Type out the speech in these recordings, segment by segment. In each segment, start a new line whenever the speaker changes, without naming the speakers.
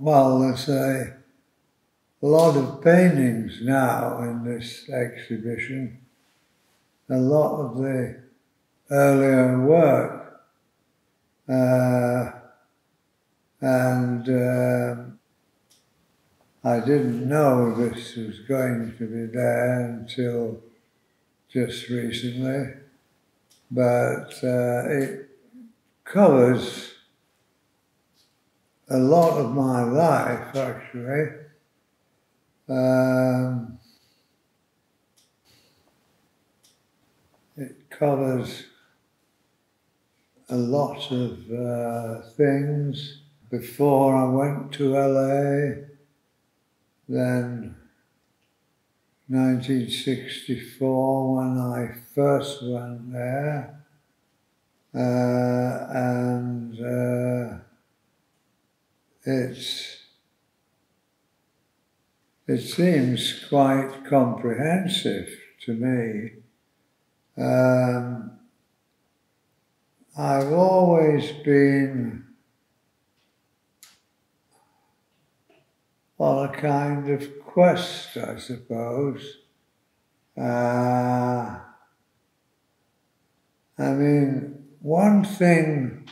Well, there's a lot of paintings now in this exhibition. A lot of the earlier work. Uh, and um, I didn't know this was going to be there until just recently, but uh, it covers a lot of my life actually. Um, it covers a lot of uh, things before I went to LA, then 1964 when I first went there, uh, and uh, it's it seems quite comprehensive to me. Um, I've always been on a kind of quest, I suppose. Uh, I mean, one thing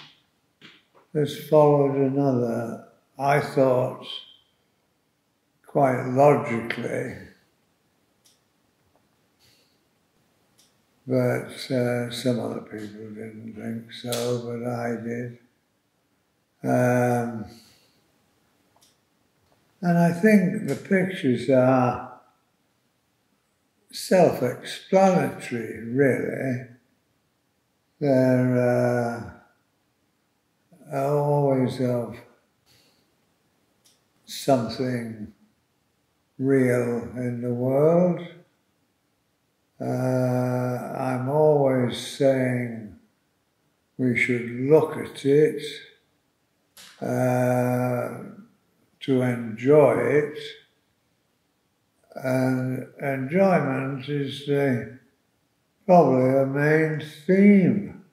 has followed another, I thought, quite logically. But uh, some other people didn't think so, but I did. Um, and I think the pictures are self explanatory, really. They're uh, always of something real in the world. Uh, I'm always saying we should look at it. Uh, to enjoy it. And enjoyment is the, probably a main theme.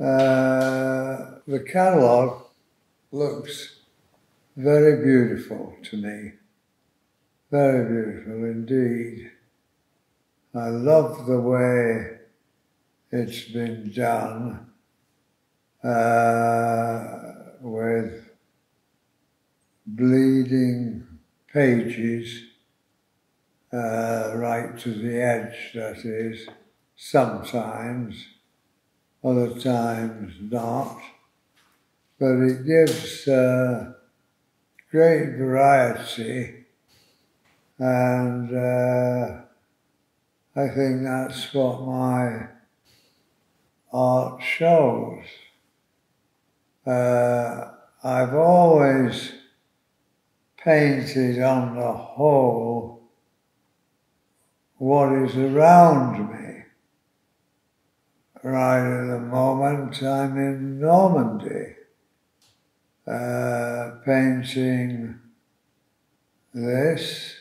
Uh, the catalogue looks very beautiful to me. Very beautiful indeed. I love the way it's been done uh, with bleeding pages uh, right to the edge, that is, sometimes, other times not. But it gives uh, great variety, and uh, I think that's what my art shows. Uh, I've always painted on the whole what is around me. Right at the moment, I'm in Normandy, uh, painting this.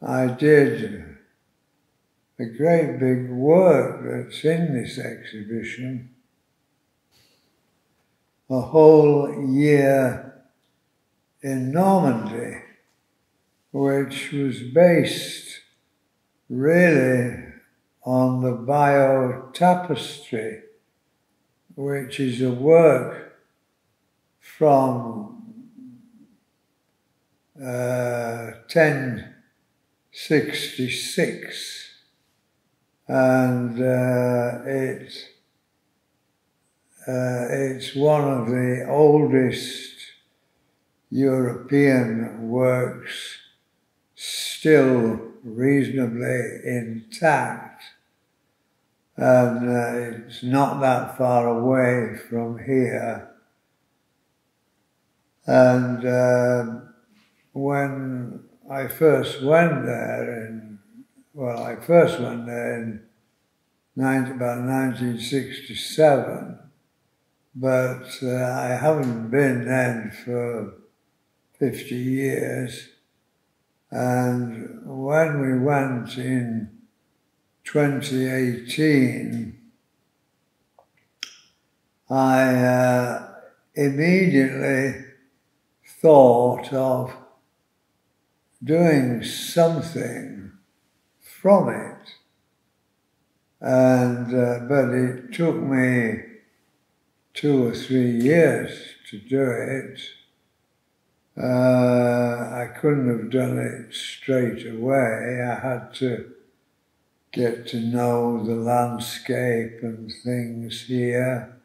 I did a great big work that's in this exhibition, a whole year in Normandy, which was based really on the Bayeux Tapestry, which is a work from uh, 1066 and uh, it, uh, it's one of the oldest European works still reasonably intact. And uh, it's not that far away from here. And uh, when I first went there in, well, I first went there in 19, about 1967, but uh, I haven't been then for 50 years. And when we went in 2018, I uh, immediately thought of doing something from it. And, uh, but it took me two or three years to do it. Uh, I couldn't have done it straight away. I had to get to know the landscape and things here.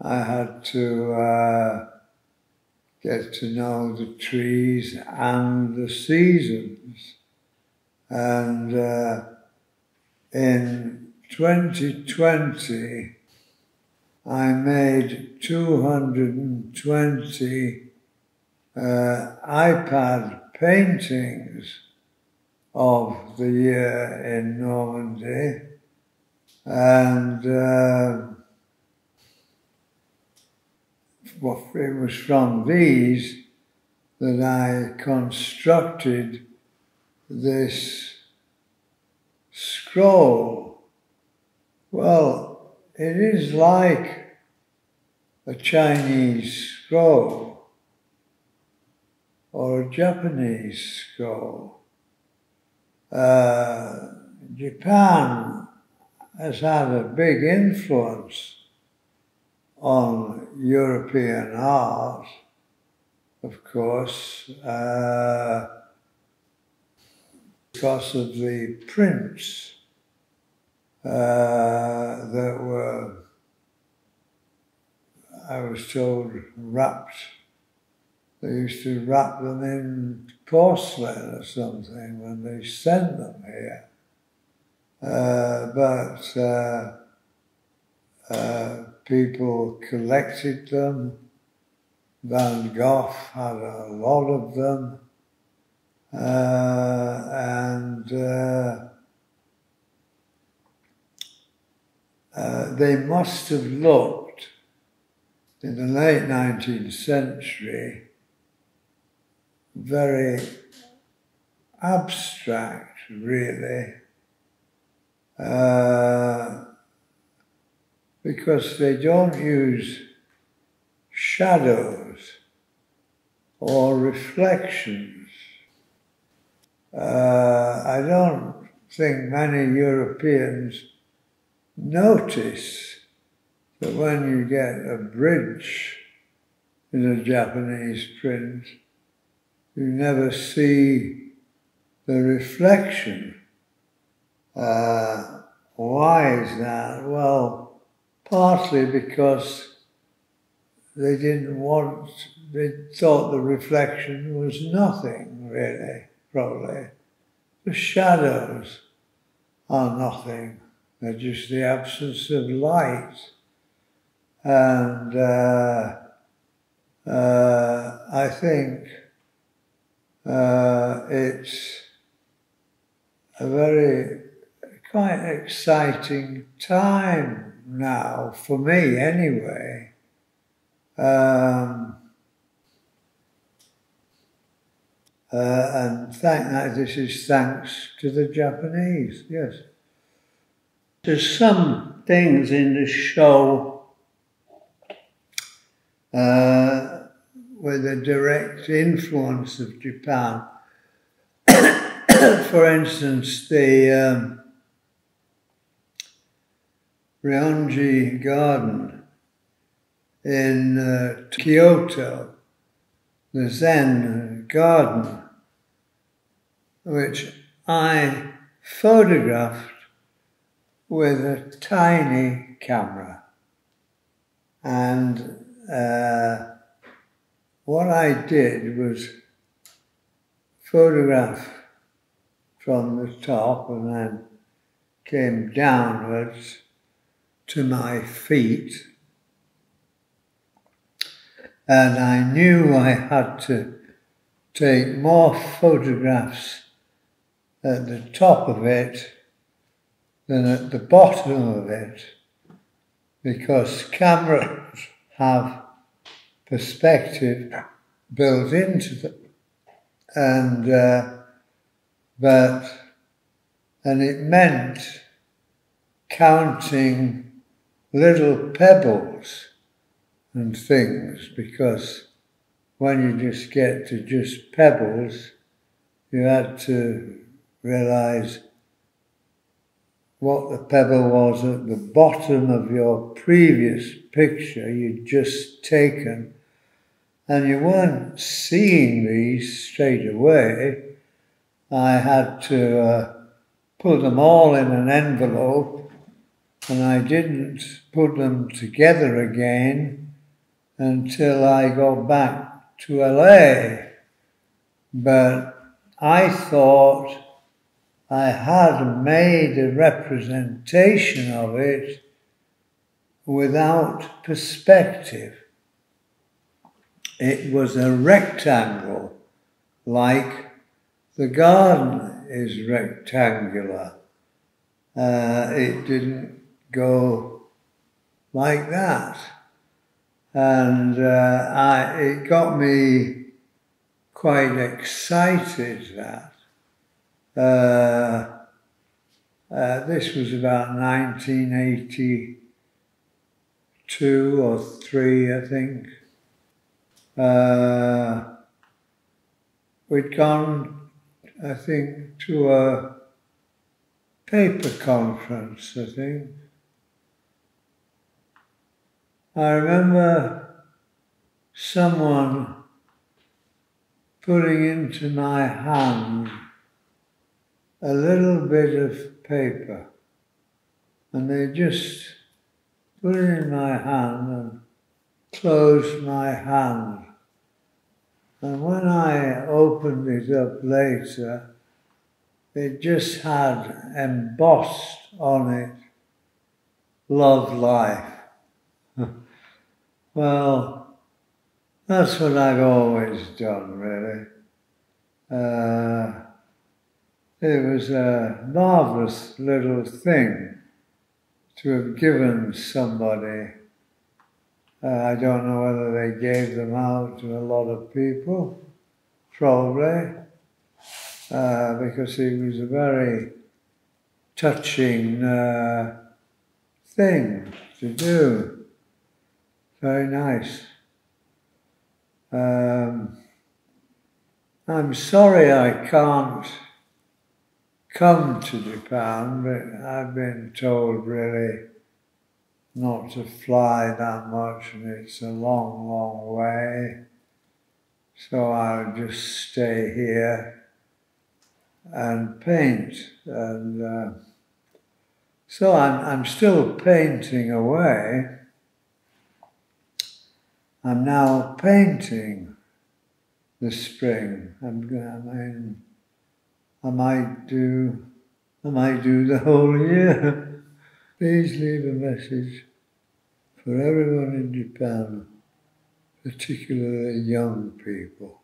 I had to uh, get to know the trees and the seasons. And uh, in 2020, I made 220 uh, iPad paintings of the year in Normandy. And uh, it was from these that I constructed this scroll. Well, it is like a Chinese scroll or a Japanese scroll. Uh, Japan has had a big influence on European art, of course, uh, because of the prints uh, that were, I was told, wrapped. They used to wrap them in porcelain or something when they sent them here. Uh, but uh, uh, people collected them. Van Gogh had a lot of them. Uh, and uh, uh, they must have looked in the late 19th century very abstract, really. Uh, because they don't use shadows or reflections. Uh, I don't think many Europeans notice that when you get a bridge in a Japanese print, you never see the reflection. Uh, why is that? Well, partly because they didn't want, they thought the reflection was nothing, really, probably. The shadows are nothing, they're just the absence of light. And uh, uh, I think uh, it's a very quite exciting time now, for me anyway. Um, uh, and thank that this is thanks to the Japanese, yes. There's some things in the show uh, with a direct influence of Japan. For instance, the um, Ryoanji Garden in uh, Kyoto, the Zen garden, which I photographed with a tiny camera. And uh, what I did was photograph from the top and then came downwards to my feet. And I knew I had to take more photographs at the top of it than at the bottom of it because cameras have perspective built into them. And, uh, but, and it meant counting little pebbles and things because when you just get to just pebbles, you had to realize what the pebble was at the bottom of your previous picture you'd just taken, and you weren't seeing these straight away. I had to uh, put them all in an envelope, and I didn't put them together again until I got back to LA. But I thought I had made a representation of it without perspective. It was a rectangle, like the garden is rectangular. Uh, it didn't go like that. And uh, I, it got me quite excited that uh, uh, this was about 1982 or 3, I think. Uh, we'd gone, I think, to a paper conference, I think. I remember someone putting into my hand a little bit of paper and they just put it in my hand and closed my hand. And when I opened it up later, it just had embossed on it love life. Well, that's what I've always done, really. Uh, it was a marvelous little thing to have given somebody. Uh, I don't know whether they gave them out to a lot of people, probably, uh, because it was a very touching uh, thing to do. Very nice. Um, I'm sorry I can't come to Japan, but I've been told really not to fly that much and it's a long, long way. So I'll just stay here and paint. And uh, so I'm, I'm still painting away. I'm now painting the spring. I'm, I mean, I might do, I might do the whole year. Please leave a message for everyone in Japan, particularly young people.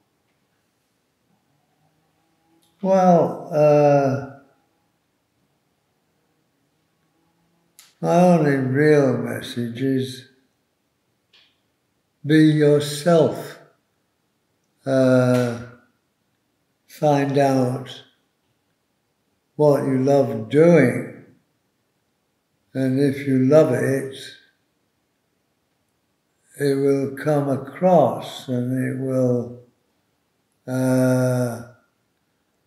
Well, uh, my only real message is be yourself. Uh, find out what you love doing. And if you love it, it will come across and it will, uh,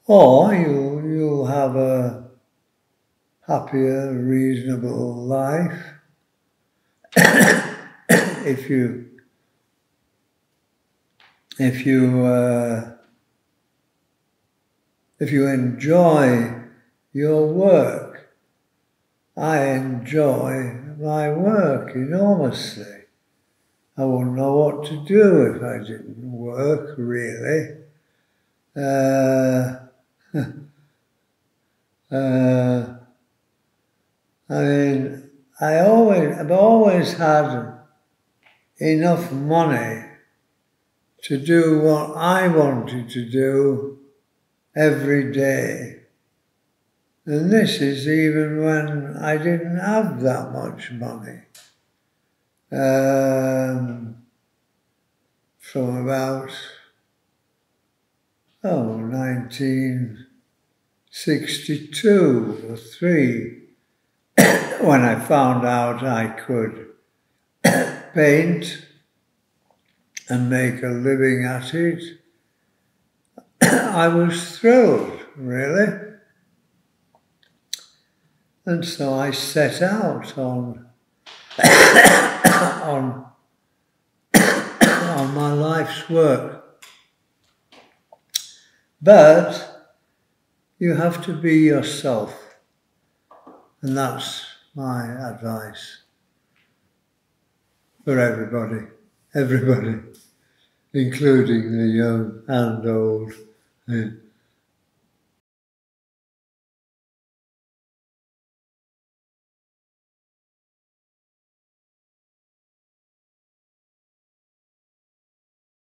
or you, you'll have a happier, reasonable life if you if you uh, if you enjoy your work. I enjoy my work enormously. I wouldn't know what to do if I didn't work, really. Uh, uh, I mean, I always, I've always had enough money to do what I wanted to do every day. And this is even when I didn't have that much money. Um, from about, oh, 1962 or 3, when I found out I could paint and make a living at it, I was thrilled, really. And so I set out on on on my life's work. But you have to be yourself. And that's my advice for everybody, everybody, including the young and old. Eh?